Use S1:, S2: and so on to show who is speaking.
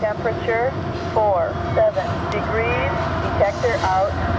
S1: temperature four seven degrees. Detector out.